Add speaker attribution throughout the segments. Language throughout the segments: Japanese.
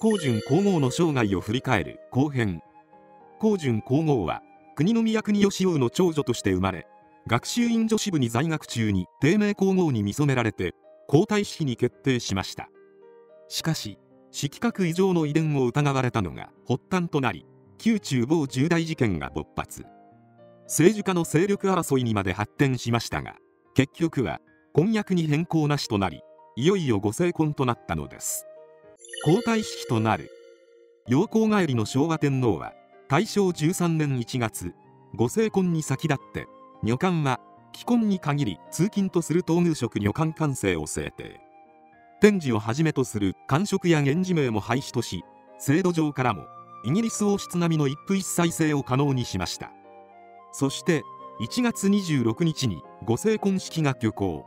Speaker 1: 光順皇后の生涯を振り返る後編。光順皇后は国宮国義王の長女として生まれ学習院女子部に在学中に低迷皇后に見初められて皇太子妃に決定しました。しかし色覚異常の遺伝を疑われたのが発端となり宮中某重大事件が勃発。政治家の勢力争いにまで発展しましたが結局は婚約に変更なしとなりいよいよご成婚となったのです。皇太子妃となる。陽光帰りの昭和天皇は大正13年1月ご成婚に先立って女官は既婚に限り通勤とする東宮職女官官制を制定。展示をはじめとする官職や源氏名も廃止とし制度上からもイギリス王室並みの一夫一妻制を可能にしました。そして1月26日にご成婚式が挙行。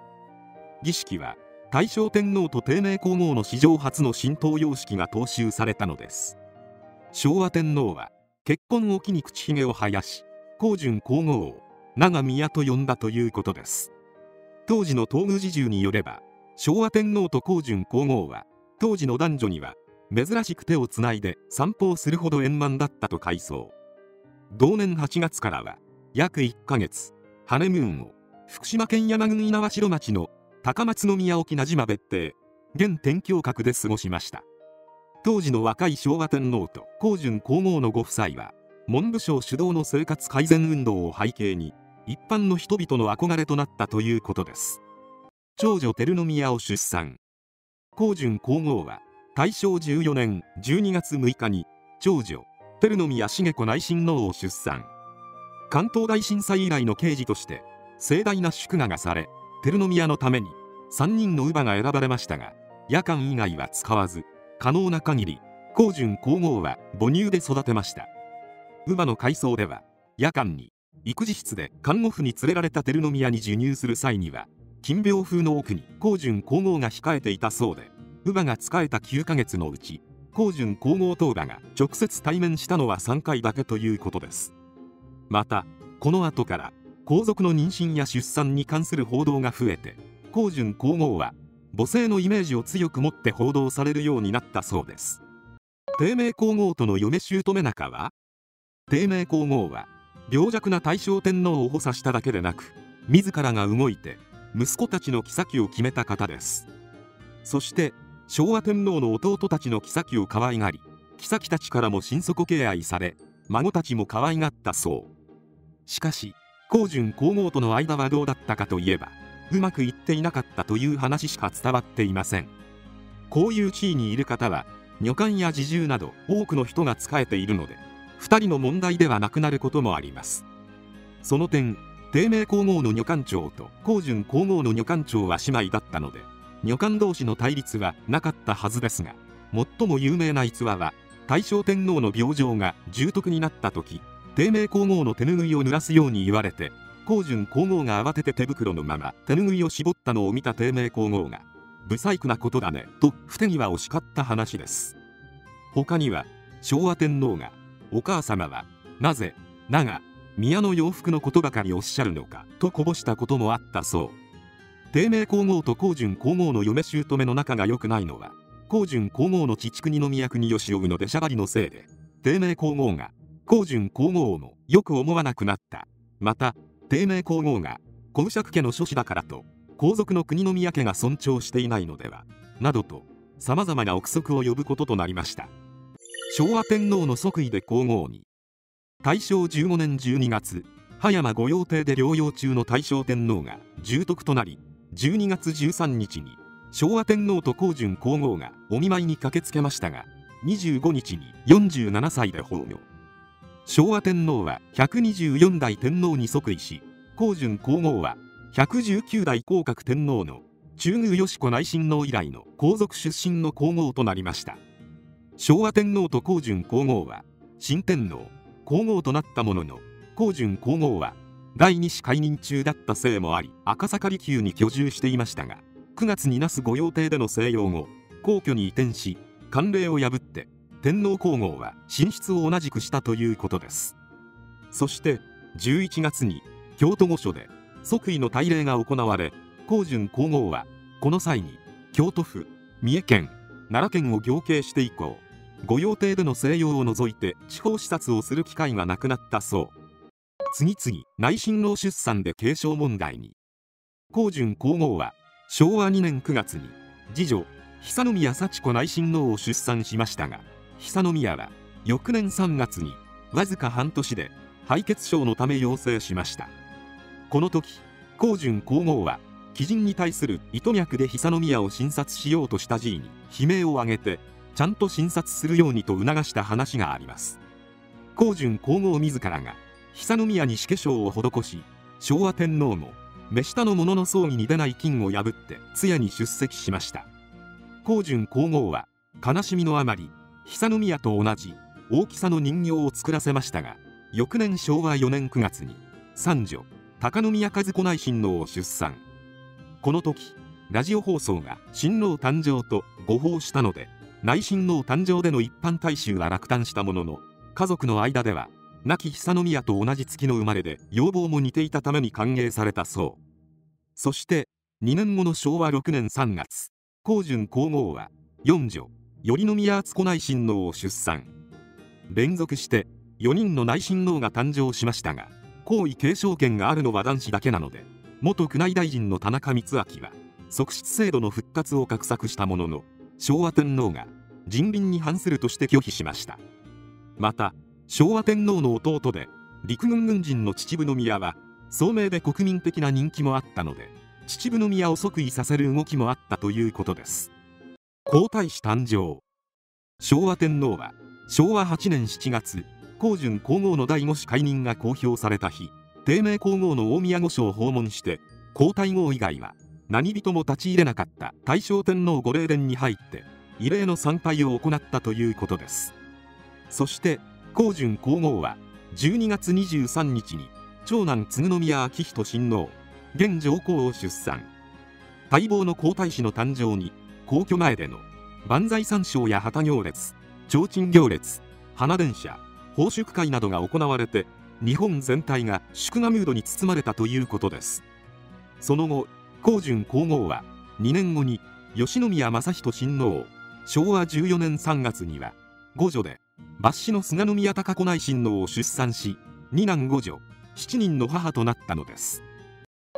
Speaker 1: 儀式は大正天皇と低迷皇后の史上初の神道様式が踏襲されたのです。昭和天皇は結婚を機に口ひげを生やし光順皇后を長宮と呼んだということです。当時の東宮侍従によれば昭和天皇と光順皇后は当時の男女には珍しく手をつないで散歩をするほど円満だったと回想。同年8月からは約1ヶ月ハネムーンを福島県山国猪苗代町の高松宮沖名島別邸現天教閣で過ごしました。当時の若い昭和天皇と光順皇后のご夫妻は文部省主導の生活改善運動を背景に一般の人々の憧れとなったということです。長女照宮を出産。光順皇后は大正14年12月6日に長女照宮重子内親王を出産。関東大震災以来の刑事として盛大な祝賀がされ照宮のために3人の乳母が選ばれましたが夜間以外は使わず可能な限り光順皇后は母乳で育てました。乳母の回想では夜間に育児室で看護婦に連れられた照宮に授乳する際には金病風の奥に光順皇后が控えていたそうで乳母が仕えた9ヶ月のうち光順皇后と乳母が直接対面したのは3回だけということです。またこの後から皇族の妊娠や出産に関する報道が増えて光順皇后は母性のイメージを強く持って報道されるようになったそうです。低迷皇后との嫁姑仲は低迷皇后は病弱な大正天皇を補佐しただけでなく自らが動いて息子たちの妃を決めた方です。そして昭和天皇の弟たちの妃を可愛がり妃たちからも心底敬愛され孫たちも可愛がったそう。しかし光順皇后との間はどうだったかといえばうまくいっていなかったという話しか伝わっていません。こういう地位にいる方は女官や侍従など多くの人が仕えているので2人の問題ではなくなることもあります。その点低迷皇后の女官長と光順皇后の女官長は姉妹だったので女官同士の対立はなかったはずですが最も有名な逸話は大正天皇の病状が重篤になった時低迷皇后の手ぬぐいを濡らすように言われて光順皇后が慌てて手袋のまま手ぬぐいを絞ったのを見た低迷皇后が「不細工なことだね」と不手際を叱った話です。他には昭和天皇が「お母様はなぜ長宮の洋服のことばかりおっしゃるのか」とこぼしたこともあったそう。低迷皇后と光順皇后の嫁姑の仲が良くないのは光順皇后の父国宮国義雄の出しゃばりのせいで低迷皇后が光順皇后もよく思わなくなった。また低迷皇后が公爵家の諸子だからと皇族の国宮家が尊重していないのではなどとさまざまな憶測を呼ぶこととなりました。昭和天皇の即位で皇后に大正15年12月葉山御用邸で療養中の大正天皇が重篤となり12月13日に昭和天皇と光順皇后がお見舞いに駆けつけましたが25日に47歳で崩御。昭和天皇は124代天皇に即位し光順皇后は119代皇格天皇の中宮義子内親王以来の皇族出身の皇后となりました。昭和天皇と光順皇后は新天皇皇后となったものの光順皇后は第二子解任中だったせいもあり赤坂離宮に居住していましたが9月に那須御用邸での静養後皇居に移転し慣例を破って天皇皇后は寝室を同じくしたということです。そして11月に京都御所で即位の大礼が行われ光順皇后はこの際に京都府三重県奈良県を行継して以降御用邸での静養を除いて地方視察をする機会がなくなったそう。次々内親王出産で継承問題に光順皇后は昭和2年9月に次女久宮幸子内親王を出産しましたが久宮は翌年3月にわずか半年で敗血症のため陽性しました。この時光順皇后は鬼人に対する糸脈で久宮を診察しようとした寺に悲鳴を上げてちゃんと診察するようにと促した話があります。光順皇后自らが久宮に死化粧を施し昭和天皇も目下の者の葬儀に出ない金を破って通夜に出席しました。光順皇后は悲しみのあまり久宮と同じ大きさの人形を作らせましたが翌年昭和4年9月に三女高宮和子内親王を出産。この時ラジオ放送が親王誕生と誤報したので内親王誕生での一般大衆は落胆したものの家族の間では亡き久宮と同じ月の生まれで要望も似ていたために歓迎されたそう。そして2年後の昭和6年3月光順皇后は四女頼宮敦子内親王を出産。連続して4人の内親王が誕生しましたが皇位継承権があるのは男子だけなので元宮内大臣の田中光明は側室制度の復活を画策したものの昭和天皇が人倫に反するとして拒否しました。また昭和天皇の弟で陸軍軍人の秩父宮は聡明で国民的な人気もあったので秩父宮を即位させる動きもあったということです。皇太子誕生。昭和天皇は昭和8年7月光順皇后の第5子解任が公表された日低迷皇后の大宮御所を訪問して皇太后以外は何人も立ち入れなかった大正天皇御霊殿に入って異例の参拝を行ったということです。そして光順皇后は12月23日に長男嗣宮昭仁親王現上皇を出産。待望の皇太子の誕生に皇居前での万歳三唱や旗行列提灯行列花電車奉祝会などが行われて日本全体が祝賀ムードに包まれたということです。その後光順皇后は2年後に吉宮正仁親王昭和14年3月には五女で抜子の菅宮高子内親王を出産し二男五女7人の母となったのです。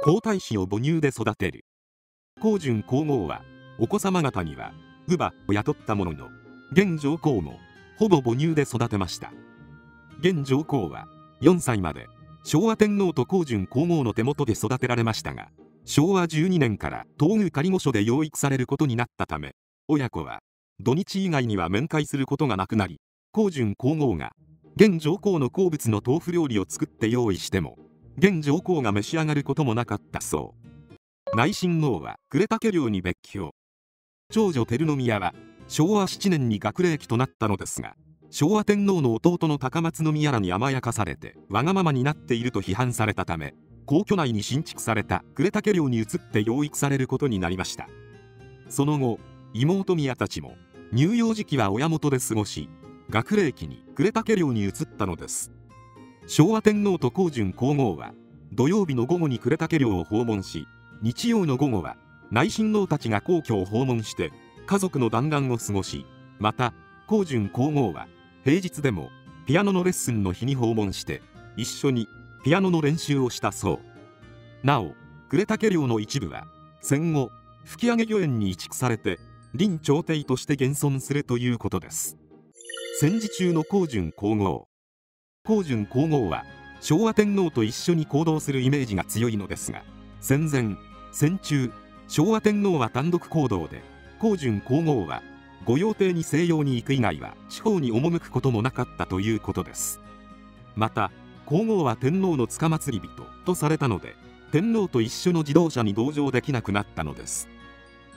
Speaker 1: 皇太子を母乳で育てる。光順皇后はお子様方には乳母を雇ったものの現上皇もほぼ母乳で育てました。現上皇は4歳まで昭和天皇と光順皇后の手元で育てられましたが昭和12年から東宮仮御所で養育されることになったため親子は土日以外には面会することがなくなり光順皇后が現上皇の好物の豆腐料理を作って用意しても現上皇が召し上がることもなかったそう。内親王は呉竹領に別居。長女照宮は昭和7年に学齢期となったのですが昭和天皇の弟の高松宮らに甘やかされてわがままになっていると批判されたため皇居内に新築された呉竹領に移って養育されることになりました。その後妹宮たちも乳幼児期は親元で過ごし学齢期に呉竹領に移ったのです。昭和天皇と光順皇后は土曜日の午後に呉竹領を訪問し日曜の午後は内親王たちが皇居を訪問して家族の団らんを過ごしまた光順皇后は平日でもピアノのレッスンの日に訪問して一緒にピアノの練習をしたそう。なお呉竹領の一部は戦後吹上御苑に移築されて林朝廷として現存するということです。戦時中の光順皇后。光順皇后は昭和天皇と一緒に行動するイメージが強いのですが戦前戦中昭和天皇は単独行動で光順皇后は御用邸に西洋に行く以外は地方に赴くこともなかったということです。また皇后は天皇の塚祭り人とされたので天皇と一緒の自動車に同乗できなくなったのです。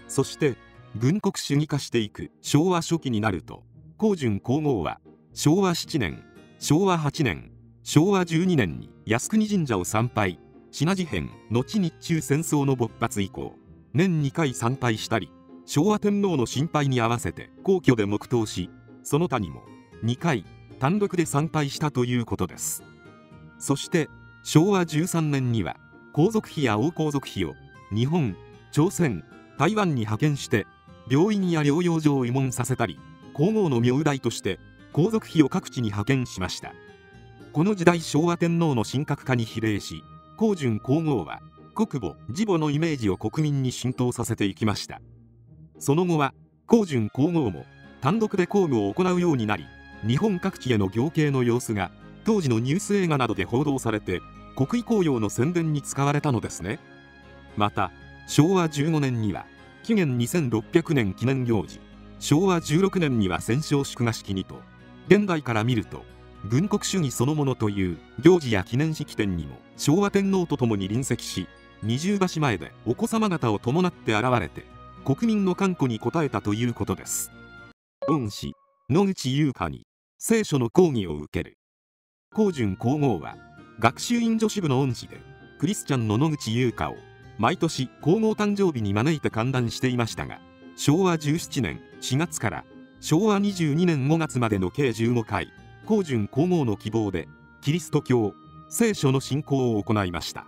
Speaker 1: そして軍国主義化していく昭和初期になると光順皇后は昭和7年昭和8年昭和12年に靖国神社を参拝品事変後日中戦争の勃発以降年2回参拝したり昭和天皇の心配に合わせて皇居で黙祷しその他にも2回単独で参拝したということです。そして昭和13年には皇族費や王皇族費を日本朝鮮台湾に派遣して病院や療養所を慰問させたり皇后の名代として皇族費を各地に派遣しました。この時代昭和天皇の神格化に比例し光順皇后は国母慈母のイメージを国民に浸透させていきました。その後は光順皇后も単独で公務を行うようになり日本各地への行慶の様子が当時のニュース映画などで報道されて国威公用の宣伝に使われたのですね。また昭和15年には紀元2600年記念行事昭和16年には戦勝祝賀式にと現代から見ると軍国主義そのものという行事や記念式典にも昭和天皇と共に臨席し二重橋前でお子様方を伴って現れて国民の歓呼に応えたということです。恩師野口優香に聖書の講義を受ける。高順皇后は学習院女子部の恩師でクリスチャンの野口優香を毎年皇后誕生日に招いて観覧していましたが昭和17年4月から昭和22年5月までの計15回高順皇后の希望でキリスト教聖書の信仰を行いました。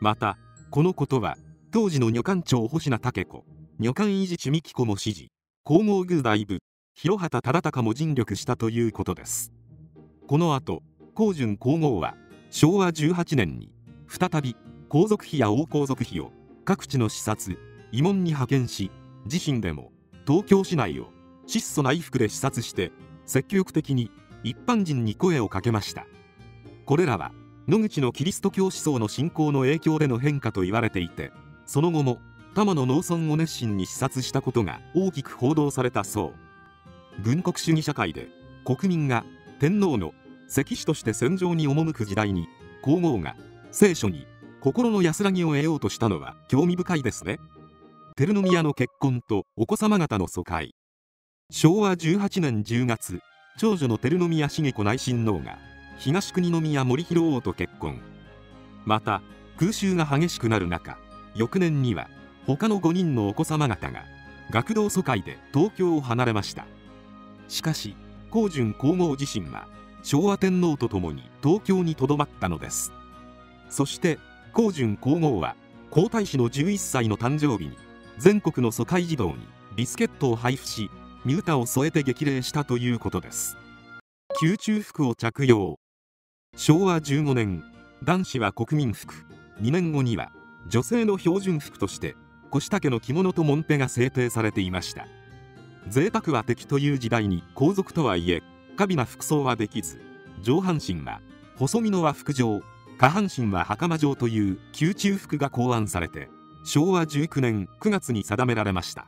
Speaker 1: またこのことは当時の女官長星名武子女官維持地美紀子も指示皇后宮大部広畑忠敬も尽力したということです。この後高順皇后は昭和18年に再び皇族費や王皇族費を各地の視察慰問に派遣し自身でも東京市内を質素内服で視察して積極的に一般人に声をかけました。これらは野口のキリスト教思想の信仰の影響での変化と言われていてその後も多摩の農村を熱心に視察したことが大きく報道されたそう。軍国主義社会で国民が天皇の石師として戦場に赴く時代に皇后が聖書に心の安らぎを得ようとしたのは興味深いですね。照宮の結婚とお子様方の疎開。昭和18年10月長女の照宮重子内親王が東国宮森広王と結婚。また空襲が激しくなる中翌年には他の5人のお子様方が学童疎開で東京を離れました。しかし光順皇后自身は昭和天皇と共に東京にとどまったのです。そして光順皇后は皇太子の11歳の誕生日に全国の疎開児童にビスケットを配布しミュータを添えて激励したということです。宮中服を着用。昭和15年男子は国民服。2年後には女性の標準服として腰丈の着物ともんぺが制定されていました。贅沢は敵という時代に皇族とはいえ過敏な服装はできず上半身は細身の和服状下半身は袴状という宮中服が考案されて昭和19年9月に定められました。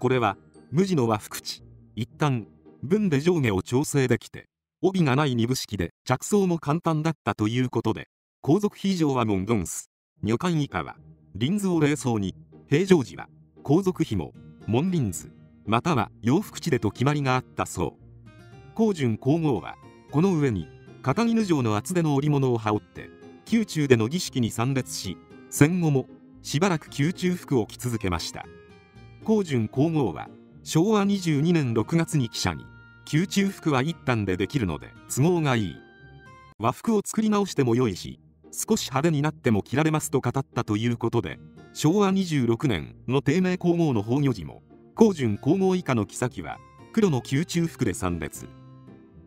Speaker 1: これは無地の和服地。一旦分で上下を調整できて帯がない二部式で着想も簡単だったということで皇族費以上はモンドンス。女官以下は輪図を礼装に平常時は皇族費も門輪図または洋服地でと決まりがあったそう。光順皇后はこの上に片絹城の厚手の織物を羽織って宮中での儀式に参列し戦後もしばらく宮中服を着続けました。光順皇后は昭和22年6月に記者に宮中服は一旦でできるので都合がいい和服を作り直しても良いし少し派手になっても着られますと語ったということで昭和26年の低迷皇后の崩御時も光順皇后以下の妃は黒の宮中服で参列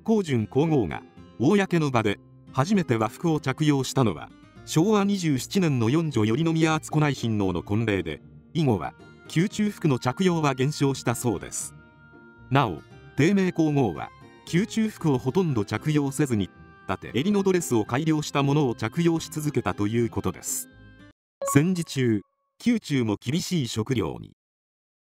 Speaker 1: 光順皇后が公の場で初めて和服を着用したのは昭和27年の四女頼宮敦子内親王の婚礼で以後は宮中服の着用は減少したそうです。なお低迷皇后は宮中服をほとんど着用せずに立て襟のドレスを改良したものを着用し続けたということです。戦時中宮中も厳しい食料に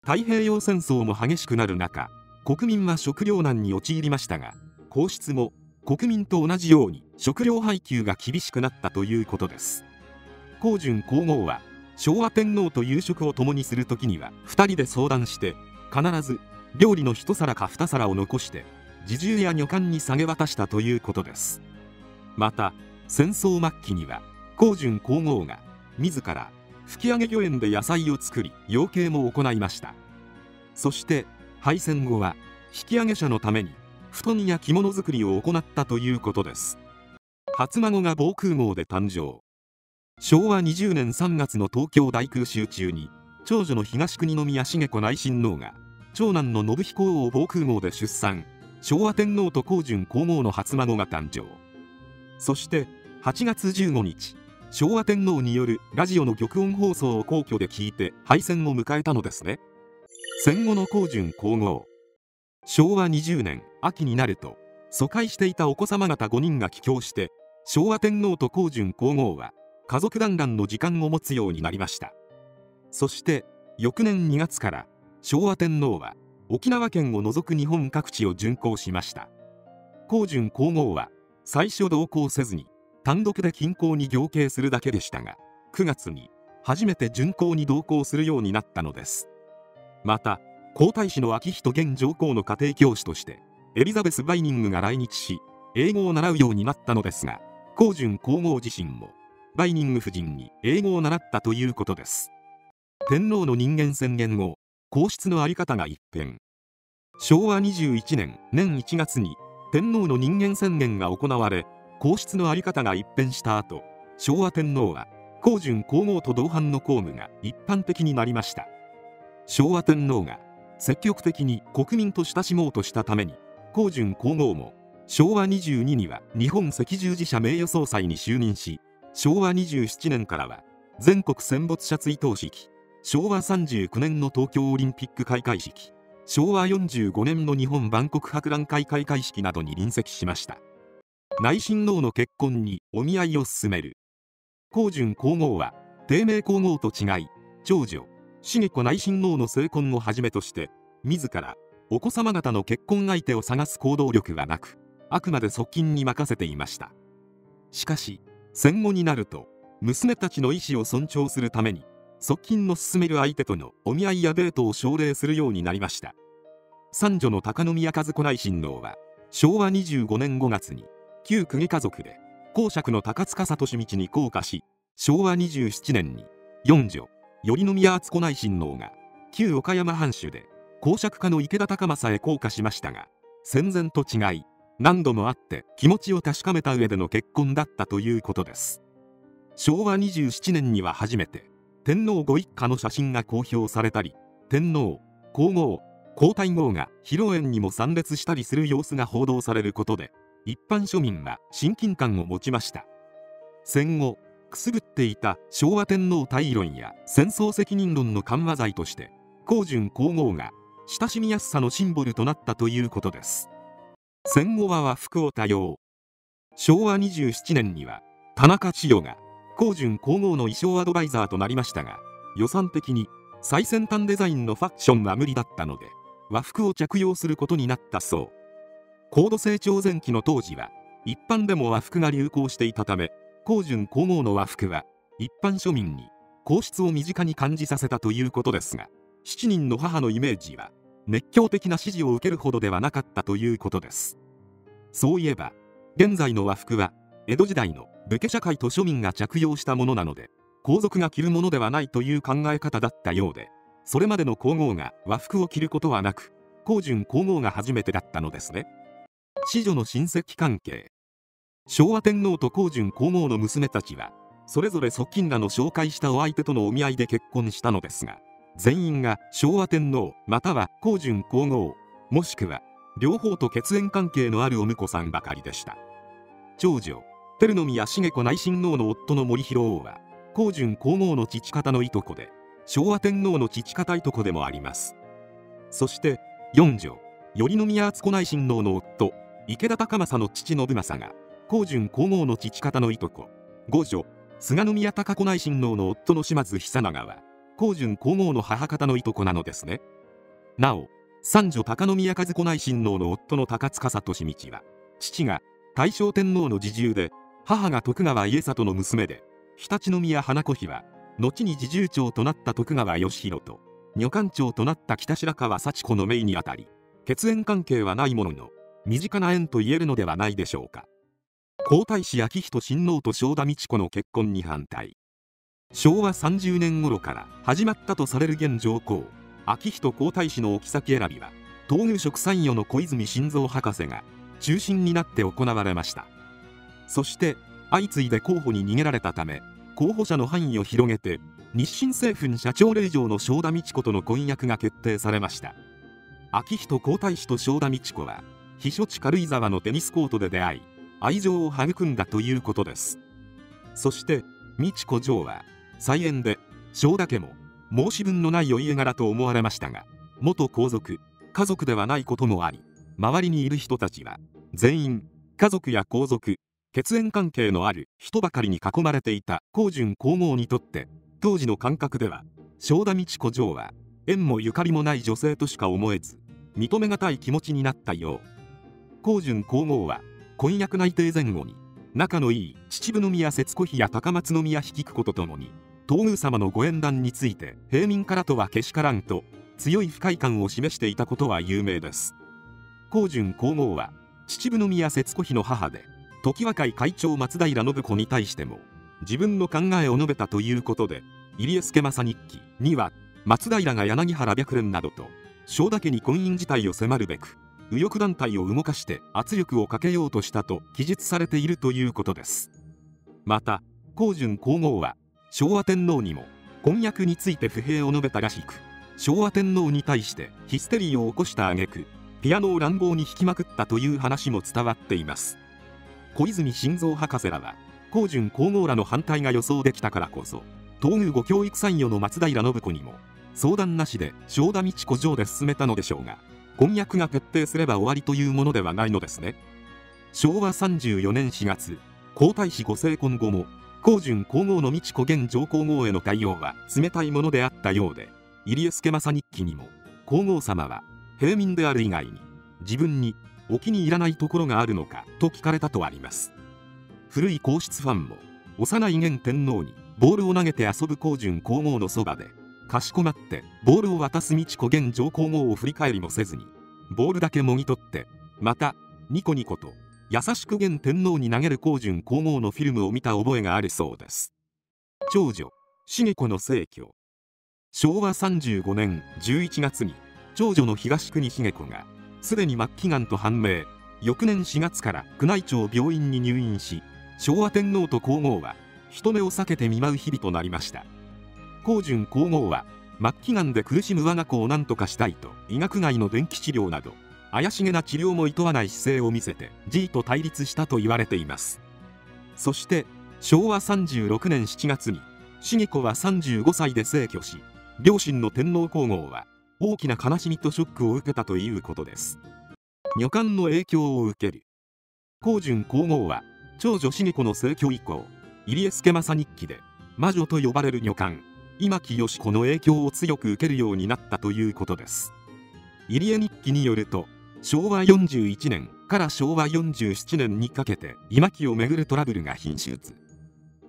Speaker 1: 太平洋戦争も激しくなる中国民は食糧難に陥りましたが皇室も国民と同じように食料配給が厳しくなったということです。光順皇后は昭和天皇と夕食を共にする時には2人で相談して必ず料理の一皿か二皿を残して侍従や女官に下げ渡したということです。また戦争末期には光順皇后が自ら吹上御苑で野菜を作り養鶏も行いました。そして敗戦後は引き上げ者のために布団や着物作りを行ったということです。初孫が防空壕で誕生。昭和20年3月の東京大空襲中に長女の東国宮重子内親王が長男の信彦王防空壕で出産。昭和天皇と光順皇后の初孫が誕生。そして8月15日昭和天皇によるラジオの玉音放送を皇居で聞いて敗戦を迎えたのですね。戦後の光順皇后。昭和20年秋になると疎開していたお子様方5人が帰郷して昭和天皇と光順皇后は家族団らんの時間を持つようになりました。そして翌年2月から昭和天皇は沖縄県を除く日本各地を巡行しました。光順皇后は最初同行せずに単独で近郊に行継するだけでしたが9月に初めて巡行に同行するようになったのです。また皇太子の昭仁現上皇の家庭教師としてエリザベス・バイニングが来日し英語を習うようになったのですが光順皇后自身もバイニング夫人に英語を習ったということです。天皇の人間宣言後皇室の在り方が一変。昭和21年年1月に天皇の人間宣言が行われ皇室の在り方が一変した後昭和天皇は光順皇后と同伴の公務が一般的になりました。昭和天皇が積極的に国民と親しもうとしたために光順皇后も昭和22には日本赤十字社名誉総裁に就任し昭和27年からは全国戦没者追悼式昭和39年の東京オリンピック開会式昭和45年の日本万国博覧会開会式などに臨席しました。内親王の結婚にお見合いを進める。光順皇后は低迷皇后と違い長女重子内親王の成婚をはじめとして自らお子様方の結婚相手を探す行動力はなくあくまで側近に任せていました。しかし戦後になると娘たちの意思を尊重するために側近の勧める相手とのお見合いやデートを奨励するようになりました。三女の高宮和子内親王は昭和25年5月に旧公家族で公爵の高塚聡道に降下し昭和27年に四女頼宮敦子内親王が旧岡山藩主で公爵家の池田高政へ降下しましたが戦前と違い何度も会って気持ちを確かめた上での結婚だったということです。昭和27年には初めて天皇ご一家の写真が公表されたり天皇皇后皇太后が披露宴にも参列したりする様子が報道されることで一般庶民は親近感を持ちました。戦後くすぶっていた昭和天皇大論や戦争責任論の緩和剤として光順皇后が親しみやすさのシンボルとなったということです。戦後は和服を多用。昭和27年には田中千代が光順皇后の衣装アドバイザーとなりましたが予算的に最先端デザインのファッションは無理だったので和服を着用することになったそう。高度成長前期の当時は一般でも和服が流行していたため光順皇后の和服は一般庶民に皇室を身近に感じさせたということですが7人の母のイメージは熱狂的な支持を受けるほどではなかったということです。そういえば現在の和服は江戸時代の武家社会と庶民が着用したものなので皇族が着るものではないという考え方だったようでそれまでの皇后が和服を着ることはなく光順皇后が初めてだったのですね。子女の親戚関係。昭和天皇と光順皇后の娘たちはそれぞれ側近らの紹介したお相手とのお見合いで結婚したのですが全員が昭和天皇または光順皇后もしくは両方と血縁関係のあるお婿さんばかりでした。長女照宮重子内親王の夫の森広王は光順皇后の父方のいとこで昭和天皇の父方いとこでもあります。そして四女頼宮敦子内親王の夫池田高政の父信政が光順皇后の父方のいとこ五女菅宮高子内親王の夫の島津久長は光順皇后の母方のいとこなのですね。なお三女高宮和子内親王の夫の高塚聡道は父が大正天皇の侍従で母が徳川家里の娘で常陸宮花子妃は後に侍従長となった徳川義弘と女官長となった北白川幸子の命にあたり血縁関係はないものの身近な縁と言えるのではないでしょうか。皇太子昭仁親王と正田美智子の結婚に反対。昭和30年頃から始まったとされる現上皇昭仁皇太子の置き先選びは東宮食参与の小泉晋三博士が中心になって行われました。そして相次いで候補に逃げられたため候補者の範囲を広げて日清製粉社長令嬢の正田美智子との婚約が決定されました。昭仁皇太子と正田美智子は避暑地軽井沢のテニスコートで出会い愛情を育んだということです。そして美智子女王は再演で正田家も申し分のないお家柄と思われましたが元皇族家族ではないこともあり周りにいる人たちは全員家族や皇族血縁関係のある人ばかりに囲まれていた光順皇后にとって当時の感覚では正田美智子女王は縁もゆかりもない女性としか思えず認めがたい気持ちになったよう。光順皇后は婚約内定前後に仲のいい秩父宮節子妃や高松宮引くことともに東宮様のご縁談について平民からとはけしからんと強い不快感を示していたことは有名です。光順皇后は秩父宮節子妃の母で時和会会長松平信子に対しても自分の考えを述べたということで入江助政日記には松平が柳原白蓮などと正田家に婚姻自体を迫るべく右翼団体を動かして圧力をかけようとしたと記述されているということです。また光順皇后は昭和天皇にも婚約について不平を述べたらしく昭和天皇に対してヒステリーを起こした挙句ピアノを乱暴に弾きまくったという話も伝わっています。小泉晋三博士らは光順皇后らの反対が予想できたからこそ東宮ご教育参与の松平信子にも相談なしで正田美智子城で進めたのでしょうが婚約が決定すれば終わりというものではないのですね。昭和34年4月皇太子ご成婚後も光順皇后の美智子現上皇后への対応は冷たいものであったようで入江助政日記にも皇后様は平民である以外に自分にお気に入らないところがあるのかと聞かれたとあります。古い皇室ファンも幼い元天皇にボールを投げて遊ぶ光順皇后のそばでかしこまってボールを渡す美智子現上皇后を振り返りもせずにボールだけもぎ取ってまたニコニコと優しく現天皇に投げる光順皇后のフィルムを見た覚えがあるそうです。長女重子の逝去。昭和35年11月に長女の東国重子がすでに末期がんと判明。翌年4月から宮内庁病院に入院し昭和天皇と皇后は人目を避けて見舞う日々となりました。光順皇后は末期がんで苦しむ我が子を何とかしたいと医学外の電気治療など怪しげな治療も厭わない姿勢を見せて G と対立したと言われています。そして昭和36年7月に重子は35歳で逝去し両親の天皇皇后は大きな悲しみとショックを受けたということです。女官の影響を受ける。光順皇后は長女重子の逝去以降入江助政日記で魔女と呼ばれる女官。今木よし子の影響を強く受けるようになったということです。入江日記によると昭和41年から昭和47年にかけて今木をめぐるトラブルが品種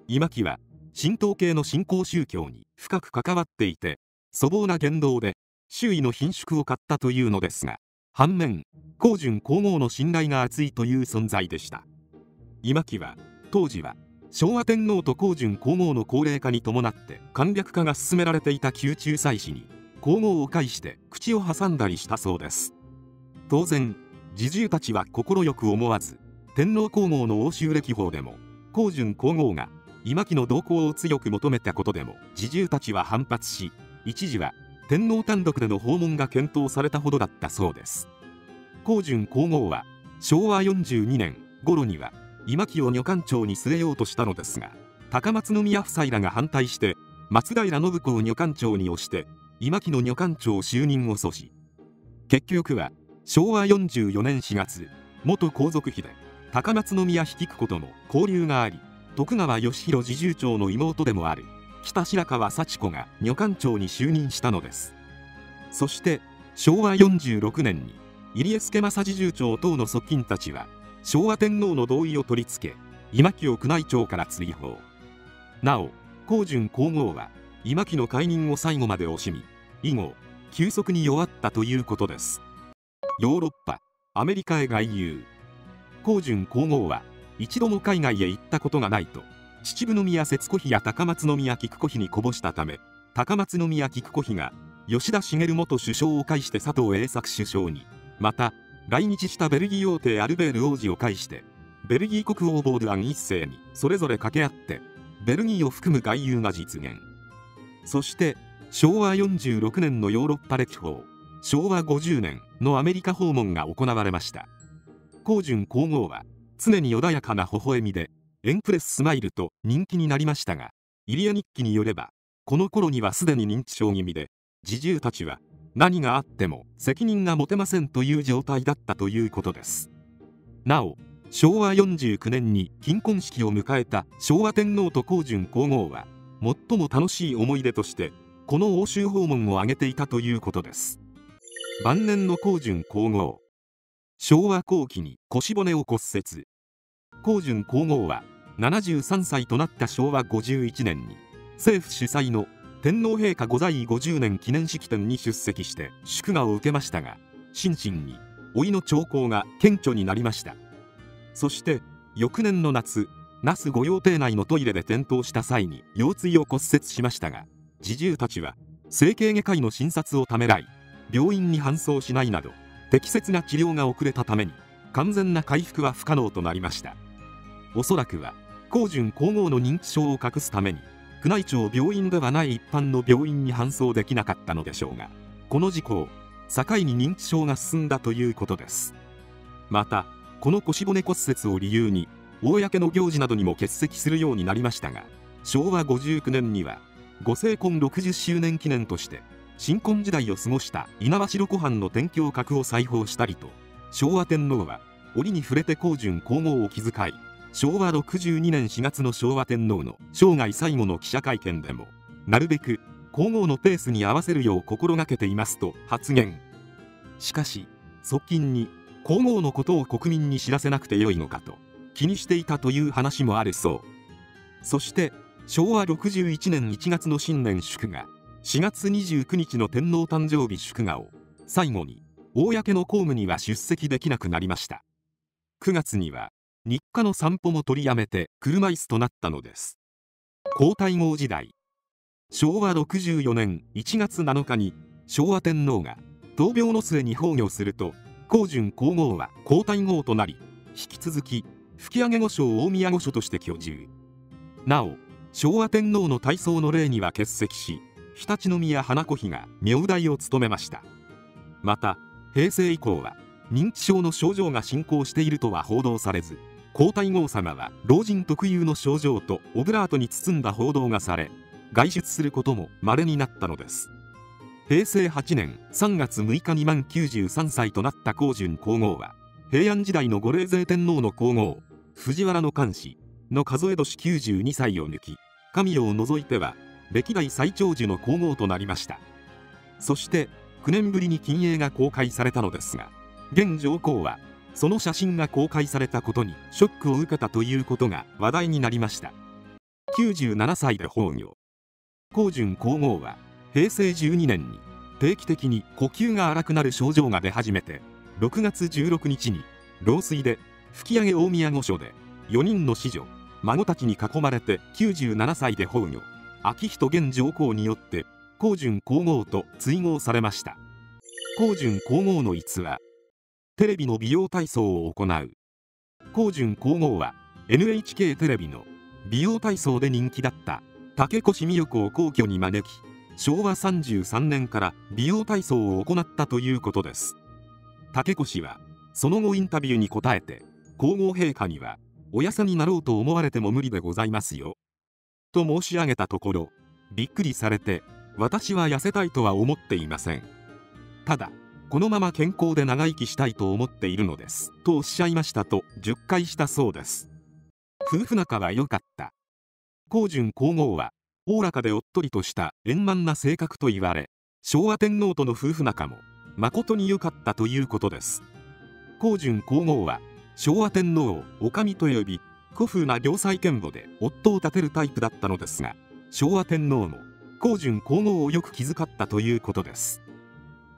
Speaker 1: 今木は神道系の新興宗教に深く関わっていて粗暴な言動で周囲の品縮を買ったというのですが反面光順皇后の信頼が厚いという存在でした。今木は当時は昭和天皇と光順皇后の高齢化に伴って簡略化が進められていた宮中祭祀に皇后を介して口を挟んだりしたそうです。当然侍従たちは快く思わず天皇皇后の欧州歴法でも光順皇后が今木の動向を強く求めたことでも侍従たちは反発し一時は天皇単独での訪問が検討されたほどだったそうです。光順皇后は昭和42年頃には今木を女官長に据えようとしたのですが高松宮夫妻らが反対して松平信子を女官長に推して今木の女官長就任を阻止。結局は昭和44年4月元皇族妃で高松宮引くことも交流があり徳川義弘侍従長の妹でもある。北白川幸子が女官長に就任したのです。そして昭和46年に入江助政侍従長等の側近たちは昭和天皇の同意を取り付け今木を宮内庁から追放。なお光順皇后は今木の解任を最後まで惜しみ以後急速に弱ったということです。ヨーロッパアメリカへ外遊。光順皇后は一度も海外へ行ったことがないと秩父宮節子妃や高松宮菊子妃にこぼしたため高松宮菊子妃が吉田茂元首相を介して佐藤栄作首相にまた来日したベルギー王帝アルベール王子を介してベルギー国王ボールアン一世にそれぞれ掛け合ってベルギーを含む外遊が実現。そして昭和46年のヨーロッパ歴訪昭和50年のアメリカ訪問が行われました。光順皇后は常に穏やかな微笑みでエンプレススマイルと人気になりましたがイリア日記によればこの頃にはすでに認知症気味で侍従たちは何があっても責任が持てませんという状態だったということです。なお昭和49年に金婚式を迎えた昭和天皇と光順皇后は最も楽しい思い出としてこの欧州訪問を挙げていたということです。晩年の光順皇后昭和後期に腰骨を骨折。光順皇后は73歳となった昭和51年に政府主催の天皇陛下御在位50年記念式典に出席して祝賀を受けましたが心身に老いの兆候が顕著になりました。そして翌年の夏那須御用邸内のトイレで転倒した際に腰椎を骨折しましたが侍従たちは整形外科医の診察をためらい病院に搬送しないなど適切な治療が遅れたために完全な回復は不可能となりました。おそらくは光順皇后の認知症を隠すために宮内庁病院ではない一般の病院に搬送できなかったのでしょうがこの事故を境に認知症が進んだということです。またこの腰骨骨折を理由に公の行事などにも欠席するようになりましたが昭和59年にはご成婚60周年記念として新婚時代を過ごした猪苗代湖畔の天橋閣を裁縫したりと昭和天皇は折に触れて光順皇后を気遣い昭和62年4月の昭和天皇の生涯最後の記者会見でもなるべく皇后のペースに合わせるよう心がけていますと発言。しかし側近に皇后のことを国民に知らせなくてよいのかと気にしていたという話もあるそう。そして昭和61年1月の新年祝賀4月29日の天皇誕生日祝賀を最後に公の公務には出席できなくなりました。9月には日課の散歩も取りやめて車椅子となったのです。皇太后時代。昭和64年1月7日に昭和天皇が闘病の末に崩御すると光順皇后は皇太后となり引き続き吹上御所大宮御所として居住。なお昭和天皇の大喪の礼には欠席し常陸宮花子妃が名代を務めました。また平成以降は認知症の症状が進行しているとは報道されず皇太后さまは老人特有の症状とオブラートに包んだ報道がされ外出することも稀になったのです。平成8年3月6日に満93歳となった光順皇后は平安時代の御霊勢天皇の皇后藤原の監視の数え年92歳を抜き神を除いては歴代最長寿の皇后となりました。そして9年ぶりに金英が公開されたのですが現上皇はその写真が公開されたことにショックを受けたということが話題になりました。97歳で崩御光順皇后は平成12年に定期的に呼吸が荒くなる症状が出始めて6月16日に老衰で吹上大宮御所で4人の子女孫たちに囲まれて97歳で崩御昭仁現上皇によって光順皇后と追号されました。光順皇后の逸話。テレビの美容体操を行う。光順皇后は NHK テレビの美容体操で人気だった。竹越美代子を皇居に招き昭和33年から美容体操を行ったということです。竹越はその後インタビューに答えて皇后陛下にはおやさになろうと思われても無理でございますよ。と申し上げたところびっくりされて私は痩せたいとは思っていません。ただこのまま健康で長生きしたいと思っているのです。とおっしゃいましたと10回したそうです。夫婦仲は良かった。光順皇后はおおらかでおっとりとした円満な性格と言われ昭和天皇との夫婦仲も誠に良かったということです。光順皇后は昭和天皇を女将と呼び古風な良妻賢母で夫を立てるタイプだったのですが昭和天皇も光順皇后をよく気遣ったということです。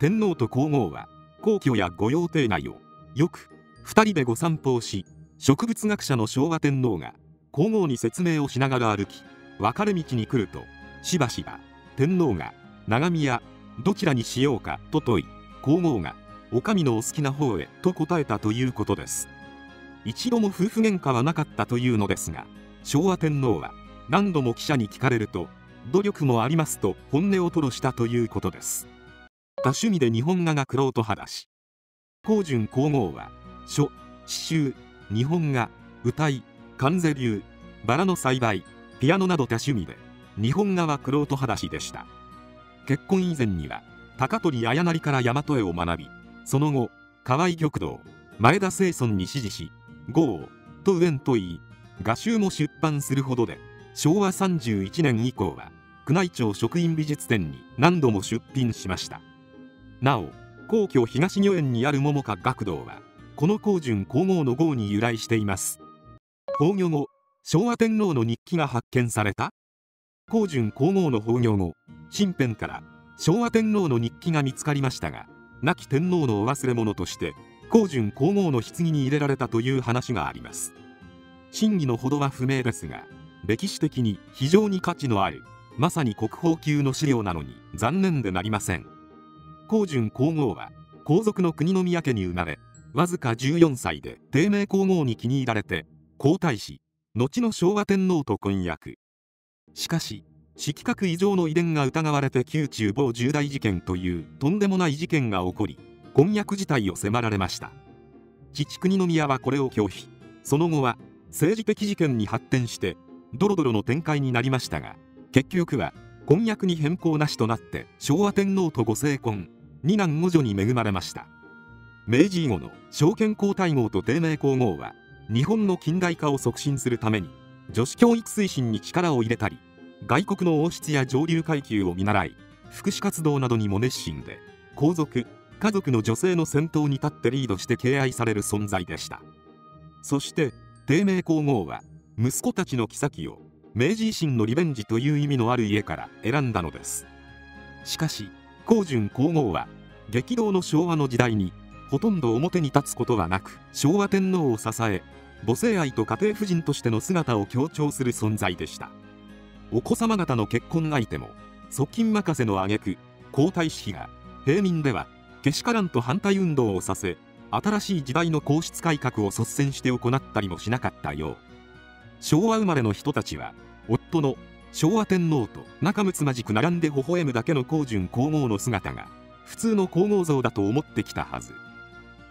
Speaker 1: 天皇と皇后は皇居や御用邸内をよく2人でご散歩をし植物学者の昭和天皇が皇后に説明をしながら歩き分かれ道に来るとしばしば天皇が長宮どちらにしようかと問い皇后がお上のお好きな方へと答えたということです一度も夫婦喧嘩はなかったというのですが昭和天皇は何度も記者に聞かれると努力もありますと本音を吐露したということです。多趣味で日本画が玄人派だし高順皇后は書詩集日本画歌い関税流バラの栽培ピアノなど多趣味で日本画は玄人裸足でした。結婚以前には高取綾成から大和絵を学びその後河合玉堂前田清尊に師事し豪と上といい画集も出版するほどで昭和31年以降は宮内庁職員美術展に何度も出品しました。なお皇居東御苑にある桃花学堂はこの光順皇后の号に由来しています。崩御後昭和天皇の日記が発見された？光順皇后の崩御後身辺から昭和天皇の日記が見つかりましたが亡き天皇のお忘れ物として光順皇后の棺に入れられたという話があります。真偽のほどは不明ですが歴史的に非常に価値のあるまさに国宝級の資料なのに残念でなりません。光順皇后は皇族の国宮家に生まれわずか14歳で低迷皇后に気に入られて皇太子後の昭和天皇と婚約しかし色覚異常の遺伝が疑われて宮中某重大事件というとんでもない事件が起こり婚約自体を迫られました。父国宮はこれを拒否その後は政治的事件に発展してドロドロの展開になりましたが結局は婚約に変更なしとなって昭和天皇とご成婚。二男五女に恵まれました。明治以後の証券皇太后と低迷皇后は日本の近代化を促進するために女子教育推進に力を入れたり外国の王室や上流階級を見習い福祉活動などにも熱心で皇族家族の女性の先頭に立ってリードして敬愛される存在でした。そして低迷皇后は息子たちの妃を明治維新のリベンジという意味のある家から選んだのです。しかし光順皇后は激動の昭和の時代にほとんど表に立つことはなく昭和天皇を支え母性愛と家庭婦人としての姿を強調する存在でした。お子様方の結婚相手も側近任せの挙句皇太子妃が平民ではけしからんと反対運動をさせ新しい時代の皇室改革を率先して行ったりもしなかったよう。昭和生まれの人たちは夫の昭和天皇と仲睦まじく並んで微笑むだけの光順皇后の姿が普通の皇后像だと思ってきたはず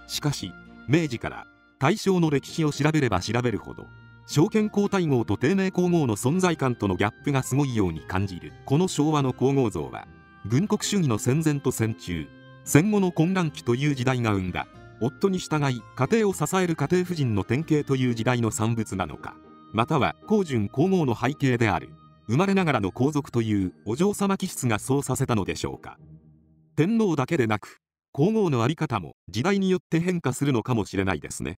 Speaker 1: しかし明治から大正の歴史を調べれば調べるほど証券皇太后と低迷皇后の存在感とのギャップがすごいように感じる。この昭和の皇后像は軍国主義の戦前と戦中戦後の混乱期という時代が生んだ。夫に従い家庭を支える家庭婦人の典型という時代の産物なのか。または光順皇后の背景である。生まれながらの皇族というお嬢様気質がそうさせたのでしょうか。天皇だけでなく皇后の在り方も時代によって変化するのかもしれないですね。